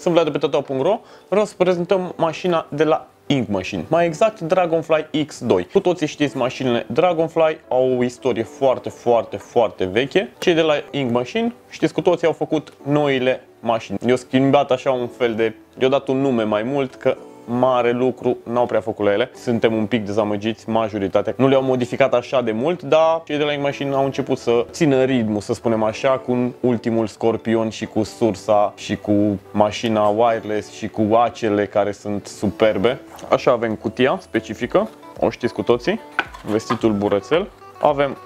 sunt Vlad de pe Totau.ro Vreau să prezentăm mașina de la Ink Machine, mai exact Dragonfly X2. Cu toții știți mașinile Dragonfly au o istorie foarte, foarte, foarte veche. Cei de la Ink Machine, știți cu toții, au făcut noile mașini. Eu schimbat așa un fel de, i-au dat un nume mai mult că mare lucru n-au prea făcut la ele. Suntem un pic dezamăgiți, majoritatea. Nu le-au modificat așa de mult, dar cei de la Machine au început să țină ritmul, să spunem așa, cu ultimul Scorpion și cu Sursa și cu mașina wireless și cu acele care sunt superbe. Așa avem cutia specifică, o știți cu toții, vestitul burățel. Avem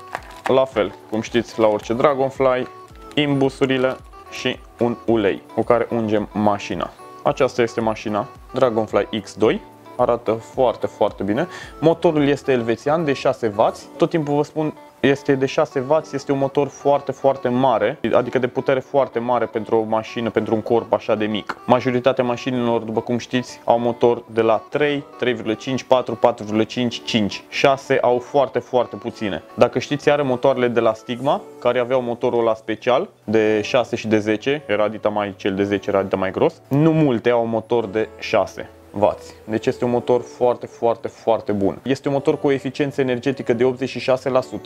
la fel, cum știți, la orice Dragonfly, imbusurile și un ulei cu care ungem mașina. Aceasta este mașina Dragonfly X2 arată foarte, foarte bine. Motorul este elvețian de 6W. Tot timpul vă spun este de 6W, este un motor foarte, foarte mare, adică de putere foarte mare pentru o mașină, pentru un corp așa de mic. Majoritatea mașinilor, după cum știți, au motor de la 3, 3,5, 4, 4,5, 5. 6 au foarte, foarte puține. Dacă știți, are motoarele de la Stigma, care aveau motorul la special de 6 și de 10, era dita mai, cel de 10 era dita mai gros. Nu multe au motor de 6. W. Deci este un motor foarte, foarte, foarte bun. Este un motor cu o eficiență energetică de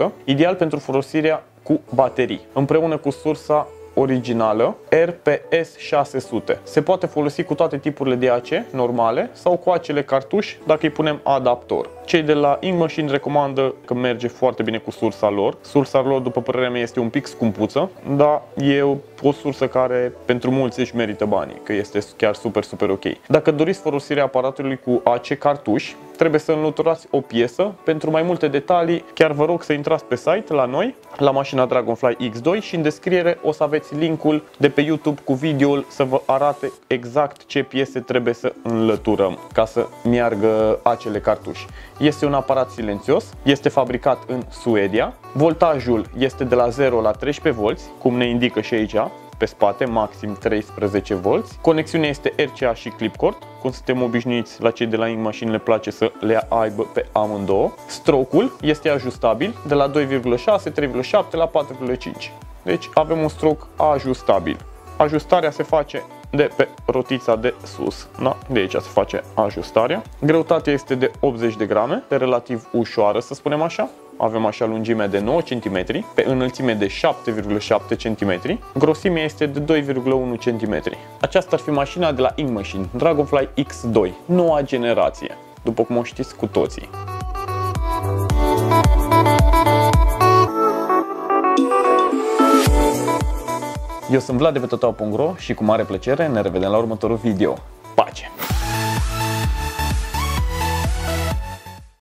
86%, ideal pentru folosirea cu baterii, împreună cu sursa originală RPS 600. Se poate folosi cu toate tipurile de AC normale sau cu acele cartuși dacă îi punem adaptor. Cei de la Ink Machine recomandă că merge foarte bine cu sursa lor. Sursa lor, după părerea mea, este un pic scumpuță, dar e o sursă care pentru mulți își merită banii, că este chiar super, super ok. Dacă doriți folosirea aparatului cu AC cartuși, trebuie să înlăturați o piesă. Pentru mai multe detalii, chiar vă rog să intrați pe site la noi, la mașina Dragonfly X2 și în descriere o să aveți linkul de pe YouTube cu videoul să vă arate exact ce piese trebuie să înlăturăm ca să meargă acele cartuși. Este un aparat silențios, este fabricat în Suedia, voltajul este de la 0 la 13 V, cum ne indică și aici, pe spate, maxim 13 V. Conexiunea este RCA și clipcord, cum suntem obișnuiți la cei de la Ink Machine le place să le aibă pe amândouă. Stroke-ul este ajustabil de la 2,6, 3,7 la 4,5. Deci avem un stroke ajustabil. Ajustarea se face de pe rotița de sus. Da? De aici se face ajustarea. Greutatea este de 80 de grame, de relativ ușoară să spunem așa. Avem așa lungime de 9 cm, pe înălțime de 7,7 cm, grosimea este de 2,1 cm. Aceasta ar fi mașina de la Ink Machine, Dragonfly X2, noua generație, după cum o știți cu toții. Eu sunt Vlad de pe Total.ro și cu mare plăcere ne revedem la următorul video. Pace!